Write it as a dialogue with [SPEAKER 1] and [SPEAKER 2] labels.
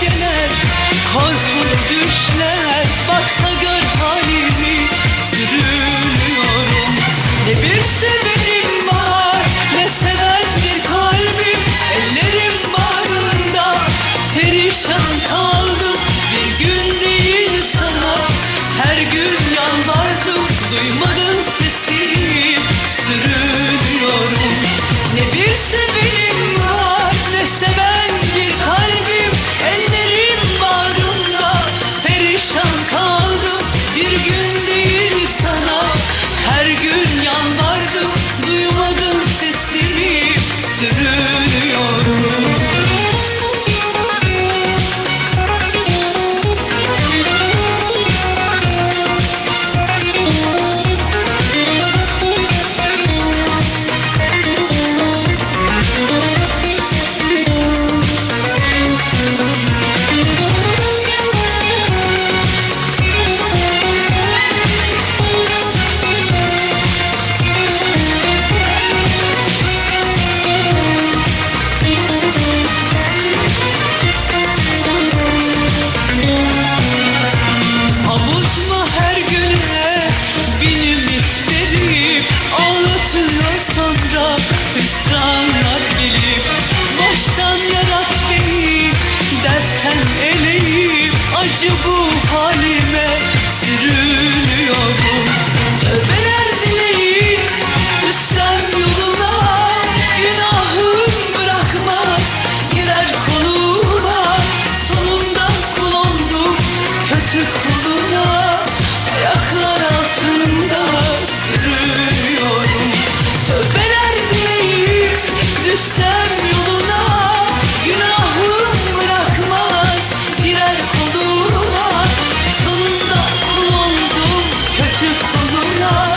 [SPEAKER 1] geceler Korkulu düşler. Bak da gör acı bu halime sürünüyorum Tövbeler dileyip düşsem yoluna Günahım bırakmaz girer koluma Sonunda kul oldum kötü kul Just follow the